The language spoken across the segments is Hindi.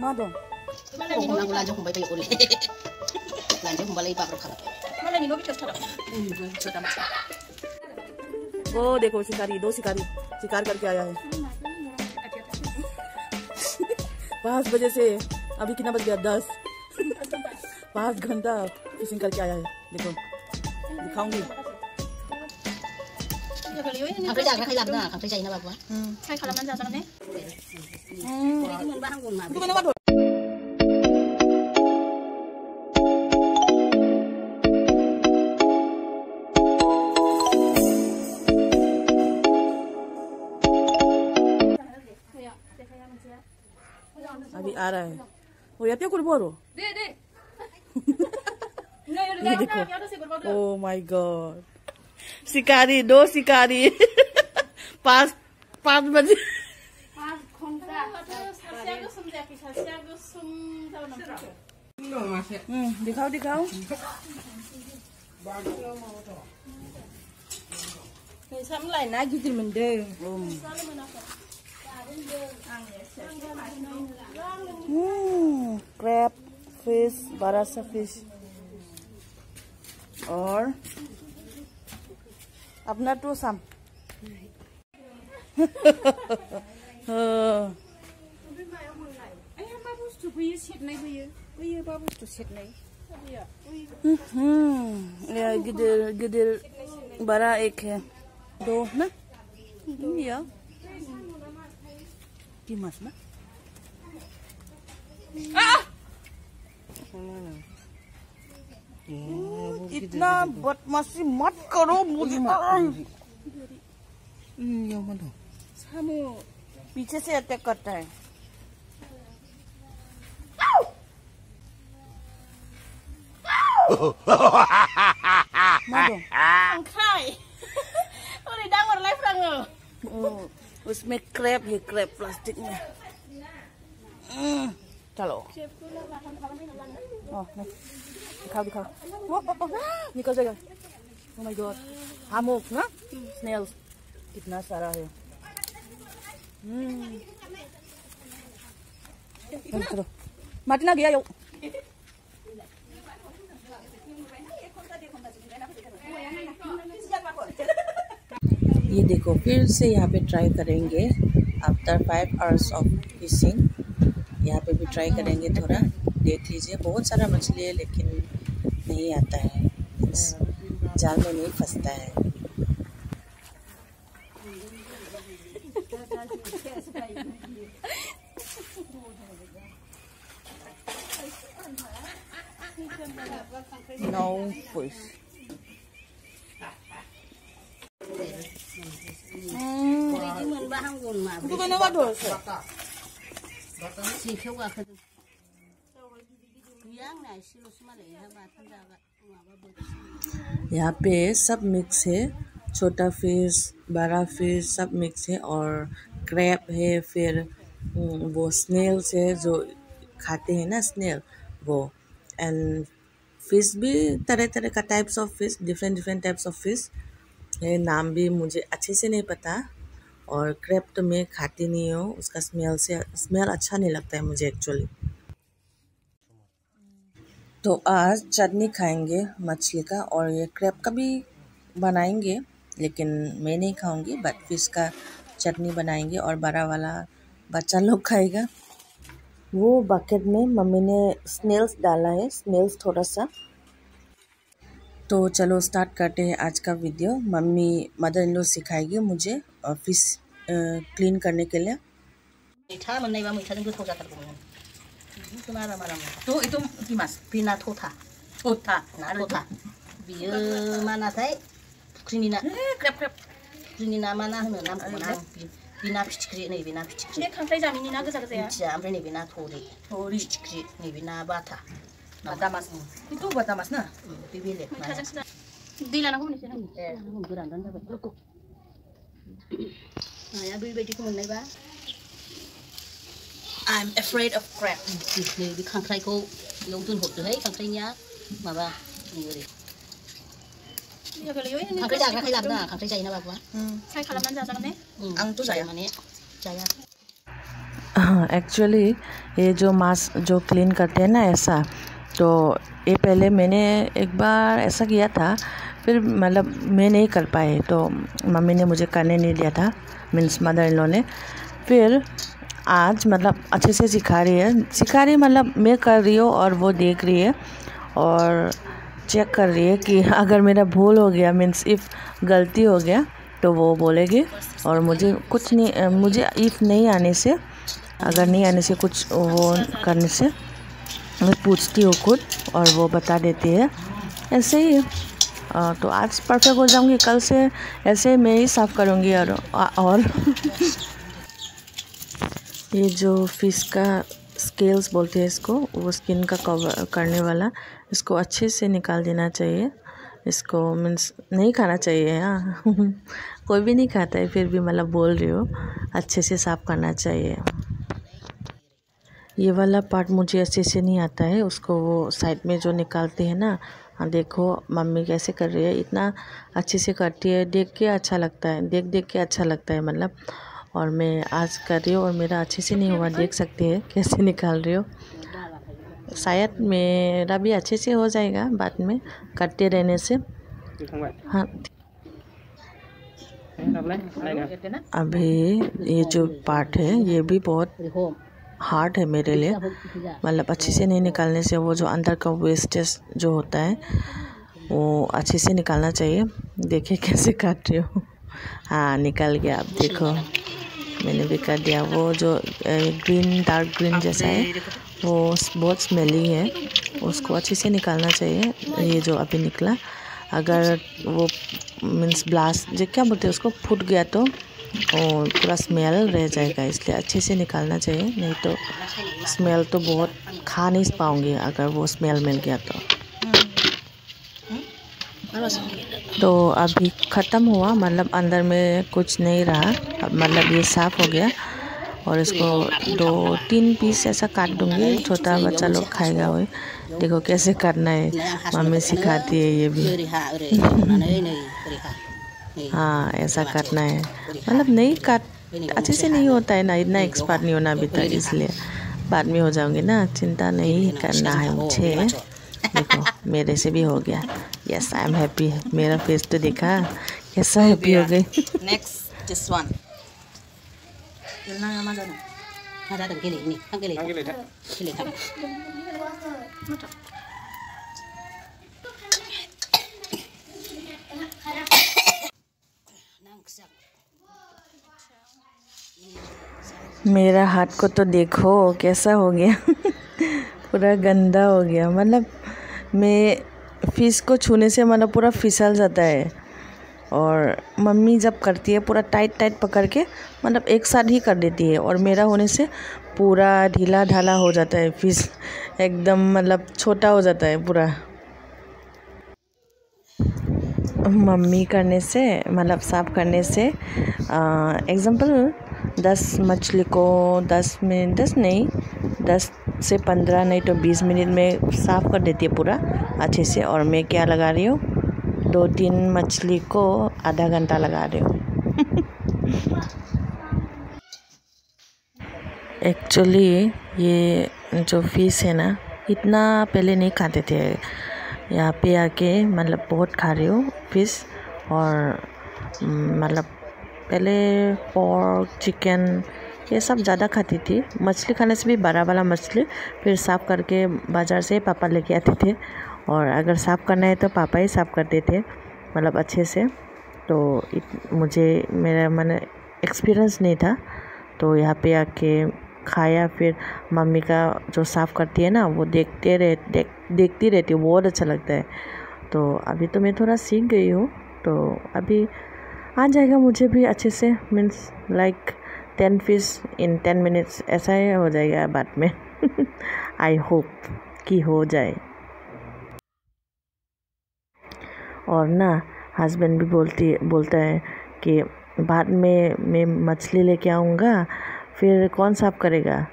बिथोर वो देखो शिकारी दो शिकारी शिकार करके आया है। पाँच बजे से अभी कितना बज गया? दस। पाँच घंटा फिशिंग करके आया है। देखो दिखाऊँगी। खांख्राइ जाग्राखाय लाबोदों आं खांख्राइ जायोना बाबुआ फ्राय खालामनानै जाजागोन ने अभी आ रहा है वो या क्या बोलो दे दे jangan, देखो. ओ माय गॉड शिकारी दो शिकारी पाँच पाँच बजे. हम्म, दिखाओ दिखाओ नोंसामलाय ना गिदिर मोनदों क्रैप फ़िश बड़ा सा फ़िश और अपना तो सम हाँ Eh. हम्म गिदिर गिदिर बड़ा एक है दो ना या की मस ना इतना बदमाशी मत करो मुझे Kamu पीछे से अटैक करता है मारो angkai. Udah dangor live rango. उसमें क्रैप है क्रैप प्लास्टिक में। हम्म, चलो। दिखाओ दिखाओ। निकल जाएगा। ओ माय गॉड ना? स्नेल्स कितना सारा है। हम्म। चलो, चलो। मत ना गया यो। ये देखो फिर से यहाँ पे ट्राई करेंगे after five hours of fishing यहाँ पे भी ट्राई करेंगे थोड़ा। देख लीजिए बहुत सारा मछली है लेकिन नहीं आता है। जाल में नहीं फंसता है। No fish. बिदि मोनबा हामगौमोन मा Bukan apa dosa? जेखायाव गाखोदों गैया आंना एसेल'सो मालाय यहाँ पे सब मिक्स है छोटा फ़िश बड़ा फ़िश सब मिक्स है और क्रैप है फिर हम्म, वो स्नेल्स है जो खाते हैं ना स्नेल वो। एंड फ़िश भी तरह तरह का types of fish different different types of fish है नाम भी मुझे अच्छे से नहीं पता। और क्रैप तो मैं खाती नहीं हूँ। उसका स्मेल से स्मेल अच्छा नहीं लगता है मुझे एक्चुअली तो आज चटनी खाएँगे मछली का और ये क्रैप का भी बनाएँगे, लेकिन मैं नहीं खाऊँगी बट फ़िश का चटनी बनाएँगे और बड़ा वाला बच्चा लोग खाएगा। वो बकेट में मम्मी ने स्नेल्स डाला है स्नेल्स थोड़ा सा। तो चलो स्टार्ट करते हैं आज का video mummy mother in law सिखाएगी मुझे फ़िश क्लीन करने के लिए। मैथा मोननायबा मैथाजों गोथाव जाथारगौमोन आराम आराम Tuh itu Dimas. बे ना थथा. ना थथा। बियो मा नाथाय फुख्रिनि ना krep. फुख्रिनि ना मा ना होनो नामखौमोन आं बि- बि ना फिथिख्रि नैबे ना फिथिख्रि। खांख्राइ जामिनि ना गोजा गोजाया. मिथिया ओमफ्राय नैबे ना थरि। थरि। फिथिख्रि नैबे ना बाथा। ना Batamas. Itu batamas na. उम, बे बेलेग नाया मैथाजोंसो जा. दै लानांगौ मोननैसो नांगौ. ए गोरान जाबाय नाया बेबायदिखौ मोननायबा I'm afraid of crab नै बे खांख्राइखौ बेयाव दोनहरदोहाय खांख्राइनिया माबा नै ओरै Iya goleyo ini. खांख्राइ जाग्राखाय लाबोदों आं खांख्राइ जायोना बाबुआ Saya खालामनानै जाजागोन ने? आंथ' जाया। माने जाया एक्चुअली ये जो मांस जो क्लीन करते हैं ना ऐसा तो ये पहले मैंने एक बार ऐसा किया था, फिर मतलब मैं नहीं कर पाए तो मम्मी ने मुझे करने नहीं दिया था मीन्स मदर इन लॉ ने। फिर आज मतलब अच्छे से सिखा रही है, सिखा रही मतलब मैं कर रही हूँ और वो देख रही है और चेक कर रही है कि अगर मेरा भूल हो गया मीन्स इफ़ गलती हो गया तो वो बोलेगी और मुझे कुछ नहीं, मुझे इफ़ नहीं आने से, अगर नहीं आने से कुछ वो करने से मैं पूछती हूँ खुद और वो बता देती है। ऐसे ही तो आज परफेक्ट हो जाऊँगी, कल से ऐसे मैं ही साफ़ करूँगी और और। ये जो फ़िश का स्केल्स बोलते हैं इसको, वो स्किन का कवर करने वाला, इसको अच्छे से निकाल देना चाहिए। इसको मीन्स नहीं खाना चाहिए हाँ। कोई भी नहीं खाता है, फिर भी मतलब बोल रही हो, अच्छे से साफ़ करना चाहिए। ये वाला पार्ट मुझे अच्छे से नहीं आता है। उसको वो साइड में जो निकालते हैं ना हाँ देखो मम्मी कैसे कर रही है इतना अच्छे से करती है देख के अच्छा लगता है देख देख के अच्छा लगता है मतलब। और मैं आज कर रही हूँ और मेरा अच्छे से नहीं हुआ देख सकते हैं कैसे निकाल रही हो। शायद मेरा भी अच्छे से हो जाएगा बाद में करते रहने से। हाँ। अभी ये जो पार्ट है ये भी बहुत हार्ड है मेरे लिए। मतलब अच्छे से नहीं निकालने से वो जो अंदर का वेस्टेज जो होता है वो अच्छे से निकालना चाहिए। देखिए कैसे काट रही हूँ। हाँ निकल गया। आप देखो मैंने भी कर दिया। वो जो ग्रीन डार्क ग्रीन जैसा है वो बहुत स्मेली है। उसको अच्छे से निकालना चाहिए। ये जो अभी निकला अगर वो मीन्स ब्लास्ट जो क्या बोलते हैं उसको फूट गया तो और पूरा स्मेल रह जाएगा इसलिए अच्छे से निकालना चाहिए नहीं तो स्मेल तो बहुत खा नहीं पाऊँगी अगर वो स्मेल मिल गया तो तो अभी ख़त्म हुआ मतलब अंदर में कुछ नहीं रहा अब मतलब ये साफ़ हो गया और इसको दो तीन पीस ऐसा काट दूँगी छोटा बच्चा लोग खाएगा वही देखो कैसे करना है मम्मी सिखाती है ये भी हाँ। ऐसा करना है। मतलब नहीं काट अच्छे से नहीं होता है ना इतना एक्सपर्ट नहीं होना अभी तक इसलिए बाद में हो जाऊँगी ना चिंता नहीं करना है मुझे। देखो मेरे से भी हो गया। यस आई एम हैप्पी मेरा फेस तो देखा। कैसा हैप्पी हो गई। नेक्स्ट दिस वन मेरा हाथ को तो देखो, कैसा हो गया। पूरा गंदा हो गया। मतलब मैं फ़िश को छूने से मतलब पूरा फिसल जाता है। और मम्मी जब करती है, पूरा टाइट टाइट पकड़ के मतलब एक साथ ही कर देती है। और मेरा होने से पूरा ढीला ढाला हो जाता है फ़िश एकदम मतलब छोटा हो जाता है पूरा। मम्मी करने से मतलब साफ़ करने से एग्ज़ाम्पल दस मछली को दस मिनट दस नहीं, दस से पंद्रह नहीं तो बीस मिनट में साफ़ कर देती है पूरा अच्छे से। और मैं क्या लगा रही हूँ? दो तीन मछली को आधा घंटा लगा रही हूँ। एक्चुअली ये जो फ़िश है ना, इतना पहले नहीं खाते थे। यहाँ पे आके मतलब बहुत खा रही हूँ फ़िश और मतलब पहले पोर्क चिकन ये सब ज़्यादा खाती थी। मछली खाने से भी बड़ा वाला मछली, फिर साफ़ करके बाज़ार से पापा लेके आते थे। और अगर साफ़ करना है तो पापा ही साफ़ करते थे मतलब अच्छे से। तो मुझे, मेरा मैंने एक्सपीरियंस नहीं था। तो यहाँ पे आके खाया, फिर मम्मी का जो साफ़ करती है ना, वो देखते रह, देख, देखती रहती हूँ, बहुत अच्छा लगता है। तो अभी तो मैं थोड़ा सीख गई हूँ। तो अभी आ जाएगा मुझे भी अच्छे से means like ten fish in ten minutes ऐसा ही हो जाएगा बाद में। आई होप कि हो जाए। और ना हस्बैंड भी बोलती, बोलता है कि बाद में, मैं मछली लेके आऊँगा, फिर कौन साफ़ करेगा?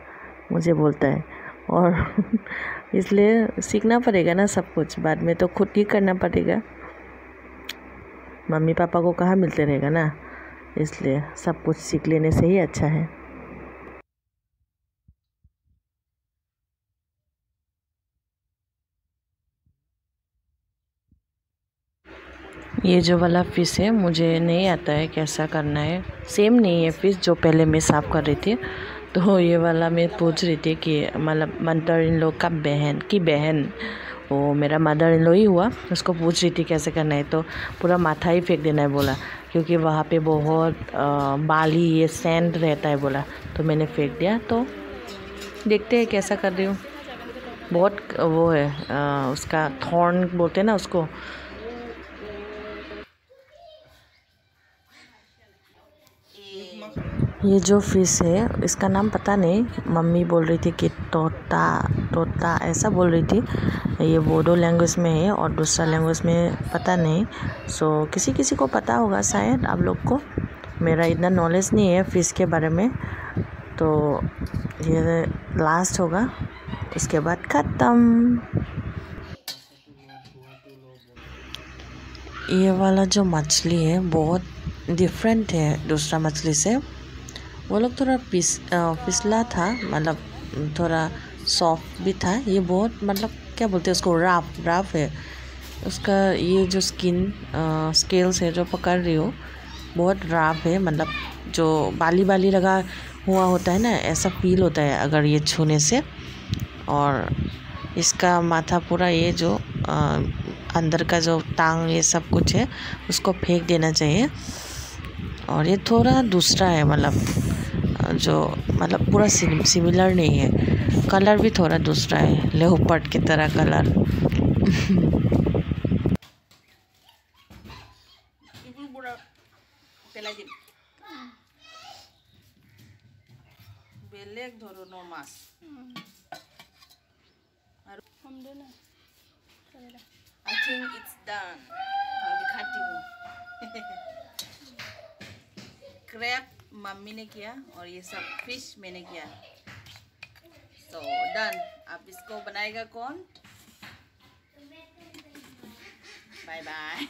मुझे बोलता है। और इसलिए सीखना पड़ेगा ना सब कुछ, बाद में तो खुद ही करना पड़ेगा। मम्मी पापा को कहाँ मिलते रहेगा ना? इसलिए सब कुछ सीख लेने से ही अच्छा है। ये जो वाला फ़िश है, मुझे नहीं आता है कैसा करना है। सेम नहीं है फ़िश जो पहले मैं साफ़ कर रही थी। तो ये वाला मैं पूछ रही थी कि मतलब मंत्र इन लोग का बहन, की बहन? वो मेरा मदर इन लो ही हुआ उसको पूछ रही थी कैसे करना है तो पूरा माथा ही फेंक देना है बोला क्योंकि वहाँ पे बहुत आ, बाली ये सैंड रहता है बोला तो मैंने फेंक दिया तो देखते हैं कैसा कर रही हूँ। बहुत वो है आ, उसका थॉर्न बोलते हैं ना उसको ये जो फ़िश है, इसका नाम पता नहीं। मम्मी बोल रही थी कि तोता तोता, ऐसा बोल रही थी। ये बोडो लैंग्वेज में है और दूसरा लैंग्वेज में पता नहीं। सो किसी किसी को पता होगा शायद आप लोग को। मेरा इतना नॉलेज नहीं है फ़िश के बारे में। तो ये लास्ट होगा। इसके बाद ख़त्म। ये वाला जो मछली है, बहुत डिफरेंट है दूसरा मछली से। वो लोग थोड़ा पिस फिसला था मतलब थोड़ा सॉफ्ट भी था। ये बहुत मतलब क्या बोलते हैं उसको राफ राफ है। उसका ये जो स्किन स्केल्स है जो पकड़ रही हो बहुत राफ है। मतलब जो बाली बाली लगा हुआ होता है ना ऐसा फील होता है अगर ये छूने से। और इसका माथा पूरा ये जो आ, अंदर का जो टांग ये सब कुछ है उसको फेंक देना चाहिए। और ये थोड़ा दूसरा है मतलब जो मतलब पूरा सिमिलर नहीं है कलर भी थोड़ा दूसरा है लेहोपर्ड की तरह कलर বেলেগ ধৰণৰ মাছ I think it's done. I'm दिखाती हूँ क्रैप मम्मी ने किया और ये सब फ़िश मैंने किया। तो डन अब इसको बनाएगा कौन? Bye bye